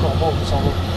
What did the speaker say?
上路上路。